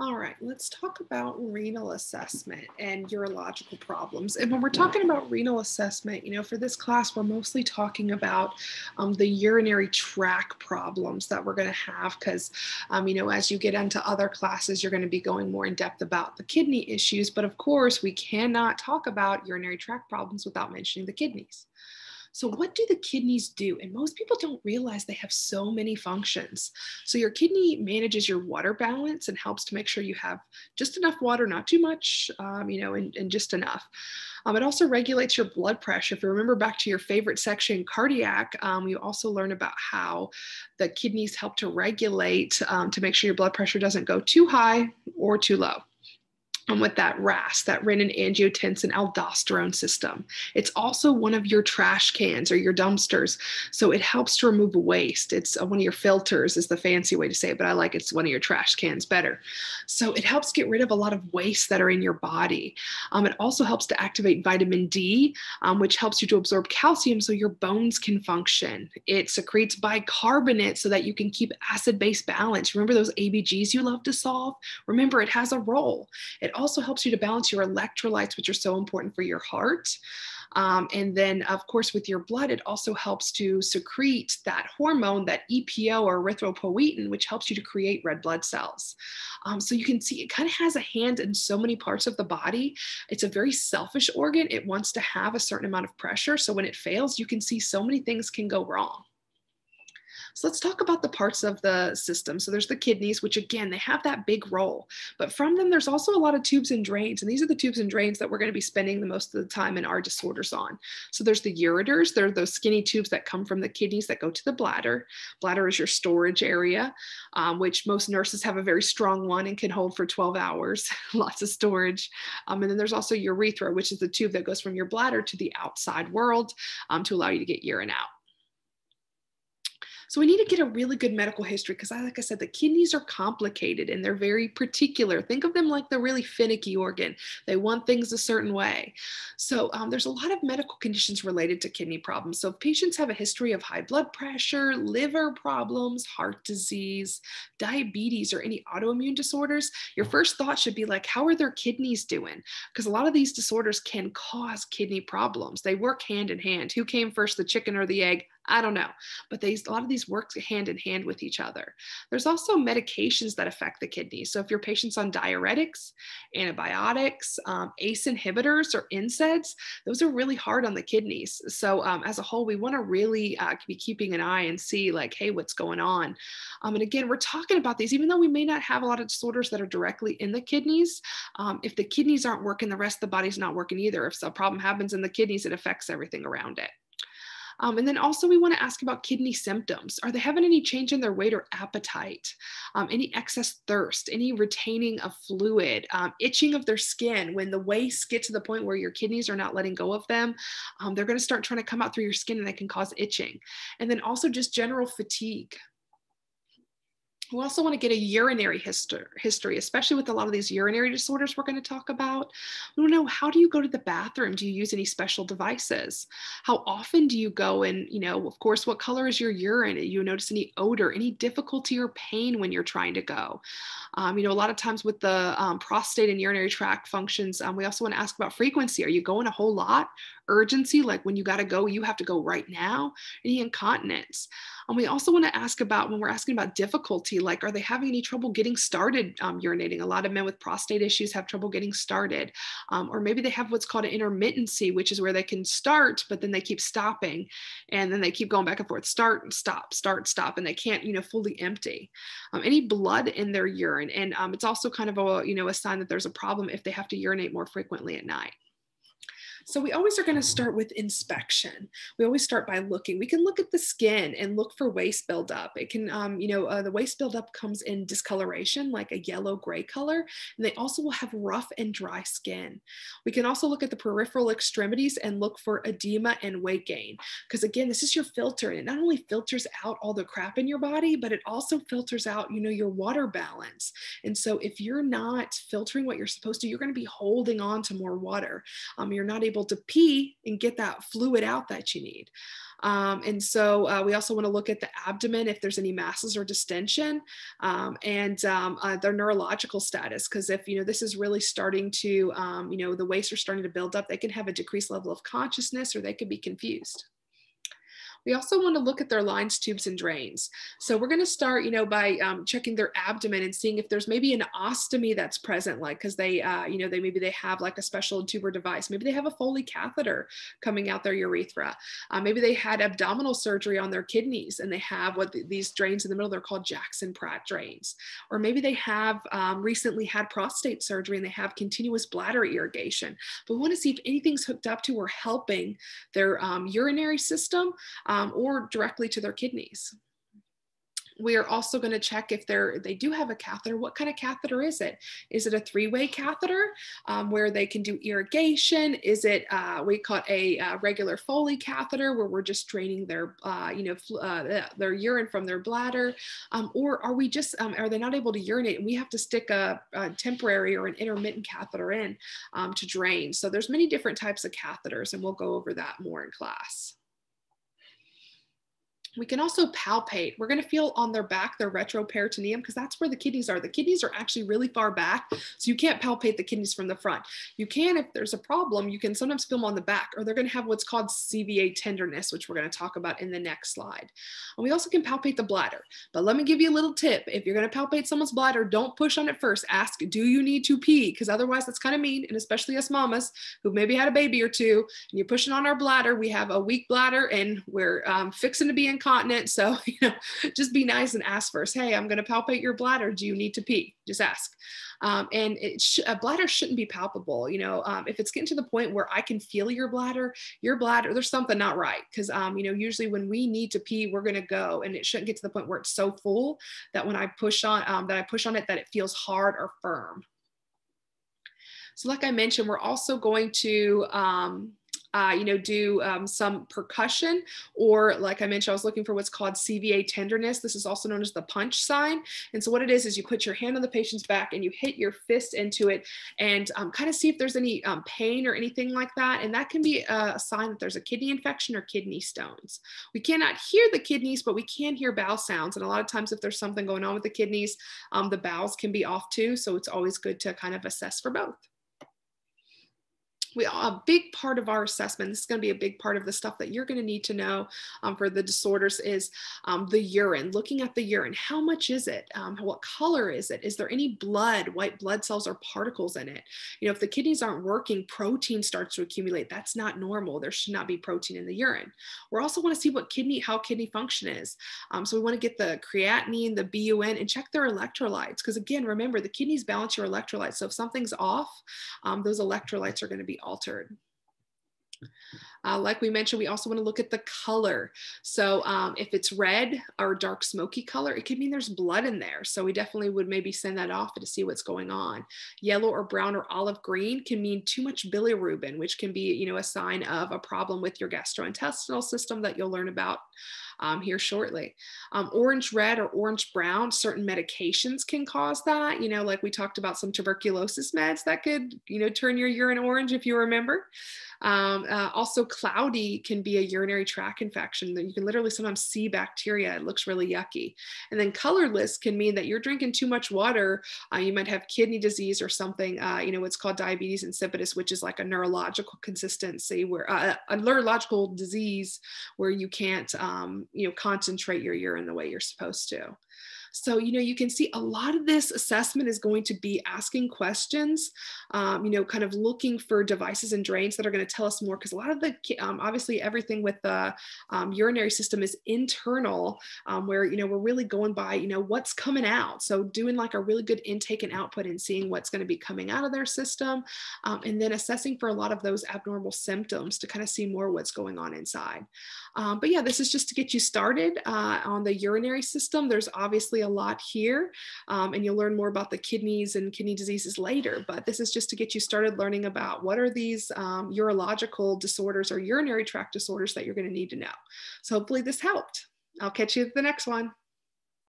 All right, let's talk about renal assessment and urological problems. And when we're talking about renal assessment, you know, for this class, we're mostly talking about um, the urinary tract problems that we're going to have because, um, you know, as you get into other classes, you're going to be going more in depth about the kidney issues. But of course, we cannot talk about urinary tract problems without mentioning the kidneys. So, what do the kidneys do? And most people don't realize they have so many functions. So, your kidney manages your water balance and helps to make sure you have just enough water, not too much, um, you know, and, and just enough. Um, it also regulates your blood pressure. If you remember back to your favorite section, cardiac, um, you also learn about how the kidneys help to regulate um, to make sure your blood pressure doesn't go too high or too low and with that RAS, that renin angiotensin aldosterone system. It's also one of your trash cans or your dumpsters. So it helps to remove waste. It's uh, one of your filters, is the fancy way to say it, but I like it's one of your trash cans better. So it helps get rid of a lot of waste that are in your body. Um, it also helps to activate vitamin D, um, which helps you to absorb calcium so your bones can function. It secretes bicarbonate so that you can keep acid base balance. Remember those ABGs you love to solve? Remember, it has a role. It also helps you to balance your electrolytes, which are so important for your heart. Um, and then, of course, with your blood, it also helps to secrete that hormone, that EPO or erythropoietin, which helps you to create red blood cells. Um, so you can see it kind of has a hand in so many parts of the body. It's a very selfish organ. It wants to have a certain amount of pressure. So when it fails, you can see so many things can go wrong. So let's talk about the parts of the system. So there's the kidneys, which again, they have that big role, but from them, there's also a lot of tubes and drains. And these are the tubes and drains that we're going to be spending the most of the time in our disorders on. So there's the ureters. they're those skinny tubes that come from the kidneys that go to the bladder. Bladder is your storage area, um, which most nurses have a very strong one and can hold for 12 hours, lots of storage. Um, and then there's also urethra, which is the tube that goes from your bladder to the outside world um, to allow you to get urine out. So we need to get a really good medical history because, like I said, the kidneys are complicated and they're very particular. Think of them like the really finicky organ. They want things a certain way. So um, there's a lot of medical conditions related to kidney problems. So if patients have a history of high blood pressure, liver problems, heart disease, diabetes, or any autoimmune disorders, your first thought should be like, how are their kidneys doing? Because a lot of these disorders can cause kidney problems. They work hand in hand. Who came first, the chicken or the egg? I don't know, but they, a lot of these work hand in hand with each other. There's also medications that affect the kidney. So if your patient's on diuretics, antibiotics, um, ACE inhibitors, or NSAIDs, those are really hard on the kidneys. So um, as a whole, we want to really uh, be keeping an eye and see like, hey, what's going on? Um, and again, we're talking about these, even though we may not have a lot of disorders that are directly in the kidneys. Um, if the kidneys aren't working, the rest of the body's not working either. If a problem happens in the kidneys, it affects everything around it. Um, and then also we want to ask about kidney symptoms. Are they having any change in their weight or appetite? Um, any excess thirst, any retaining of fluid, um, itching of their skin. When the wastes get to the point where your kidneys are not letting go of them, um, they're going to start trying to come out through your skin and they can cause itching. And then also just general fatigue. We also want to get a urinary history, history, especially with a lot of these urinary disorders we're going to talk about. We want to know how do you go to the bathroom? Do you use any special devices? How often do you go? And, you know, of course, what color is your urine? Do you notice any odor, any difficulty or pain when you're trying to go? Um, you know, a lot of times with the um, prostate and urinary tract functions, um, we also want to ask about frequency. Are you going a whole lot? Urgency, like when you got to go, you have to go right now? Any incontinence? And we also want to ask about when we're asking about difficulty, like are they having any trouble getting started um, urinating? A lot of men with prostate issues have trouble getting started. Um, or maybe they have what's called an intermittency, which is where they can start, but then they keep stopping and then they keep going back and forth, start, stop, start, stop, and they can't, you know, fully empty. Um, any blood in their urine. And um, it's also kind of a, you know, a sign that there's a problem if they have to urinate more frequently at night. So we always are going to start with inspection. We always start by looking. We can look at the skin and look for waste buildup. It can, um, you know, uh, the waste buildup comes in discoloration, like a yellow gray color, and they also will have rough and dry skin. We can also look at the peripheral extremities and look for edema and weight gain. Because again, this is your filter, and it not only filters out all the crap in your body, but it also filters out, you know, your water balance. And so if you're not filtering what you're supposed to, you're going to be holding on to more water. Um, you're not able able to pee and get that fluid out that you need. Um, and so uh, we also want to look at the abdomen if there's any masses or distension um, and um, uh, their neurological status. Because if, you know, this is really starting to, um, you know, the wastes are starting to build up, they can have a decreased level of consciousness or they could be confused. We also want to look at their lines, tubes, and drains. So we're going to start, you know, by um, checking their abdomen and seeing if there's maybe an ostomy that's present, like because they, uh, you know, they maybe they have like a special tube or device. Maybe they have a Foley catheter coming out their urethra. Uh, maybe they had abdominal surgery on their kidneys and they have what the, these drains in the middle. They're called Jackson Pratt drains. Or maybe they have um, recently had prostate surgery and they have continuous bladder irrigation. But we want to see if anything's hooked up to or helping their um, urinary system um, or directly to their kidneys. We are also going to check if they're they do have a catheter. What kind of catheter is it? Is it a three-way catheter um, where they can do irrigation? Is it uh, we call it a uh, regular Foley catheter where we're just draining their uh, you know uh, their urine from their bladder, um, or are we just um, are they not able to urinate and we have to stick a, a temporary or an intermittent catheter in um, to drain? So there's many different types of catheters, and we'll go over that more in class. We can also palpate. We're going to feel on their back, their retroperitoneum, because that's where the kidneys are. The kidneys are actually really far back, so you can't palpate the kidneys from the front. You can, if there's a problem, you can sometimes feel them on the back, or they're going to have what's called CVA tenderness, which we're going to talk about in the next slide. And we also can palpate the bladder. But let me give you a little tip. If you're going to palpate someone's bladder, don't push on it first. Ask, do you need to pee? Because otherwise that's kind of mean, and especially us mamas who maybe had a baby or two, and you're pushing on our bladder. We have a weak bladder, and we're um, fixing to be in incontinent. So, you know, just be nice and ask first, hey, I'm going to palpate your bladder. Do you need to pee? Just ask. Um, and sh- a bladder shouldn't be palpable. You know, um, if it's getting to the point where I can feel your bladder, your bladder, there's something not right. Because, um, you know, usually when we need to pee, we're going to go, and it shouldn't get to the point where it's so full that when I push on, um, that I push on it, that it feels hard or firm. So, like I mentioned, we're also going to um, uh, you know, do um, some percussion, or like I mentioned, I was looking for what's called CVA tenderness. This is also known as the punch sign. And so what it is, is you put your hand on the patient's back and you hit your fist into it and um, kind of see if there's any um, pain or anything like that. And that can be a, sign that there's a kidney infection or kidney stones. We cannot hear the kidneys, but we can hear bowel sounds. And a lot of times if there's something going on with the kidneys, um, the bowels can be off too. So it's always good to kind of assess for both we a big part of our assessment this is going to be a big part of the stuff that you're going to need to know um, for the disorders is um, the urine looking at the urine. How much is it? Um, what color is it? Is there any blood white blood cells or particles in it? You know if the kidneys aren't working protein starts to accumulate. That's not normal. There should not be protein in the urine. We also want to see what kidney how kidney function is. Um, so we want to get the creatinine the bun and check their electrolytes. Because again remember the kidneys balance your electrolytes. So if something's off um, those electrolytes are going to be altered. Uh, like we mentioned, we also want to look at the color. So um, if it's red or dark smoky color, it could mean there's blood in there. So we definitely would maybe send that off to see what's going on. Yellow or brown or olive green can mean too much bilirubin, which can be, you know, a sign of a problem with your gastrointestinal system that you'll learn about um, here shortly. Um, orange red or orange brown, certain medications can cause that. You know, like we talked about some tuberculosis meds that could, you know, turn your urine orange if you remember. Um, uh, also, cloudy can be a urinary tract infection that you can literally sometimes see bacteria. It looks really yucky. And then colorless can mean that you're drinking too much water. Uh, you might have kidney disease or something. Uh, you know, it's called diabetes insipidus, which is like a neurological consistency where uh, a neurological disease where you can't, um, you know, concentrate your urine the way you're supposed to. So, you know, you can see a lot of this assessment is going to be asking questions, um, you know, kind of looking for devices and drains that are going to tell us more because a lot of the, um, obviously everything with the um, urinary system is internal um, where, you know, we're really going by, you know, what's coming out. So doing like a really good intake and output and seeing what's going to be coming out of their system um, and then assessing for a lot of those abnormal symptoms to kind of see more what's going on inside. Um, but yeah, this is just to get you started uh, on the urinary system. There's obviously a lot here, um, and you'll learn more about the kidneys and kidney diseases later. But this is just to get you started learning about what are these um, urological disorders or urinary tract disorders that you're going to need to know. So hopefully this helped. I'll catch you at the next one.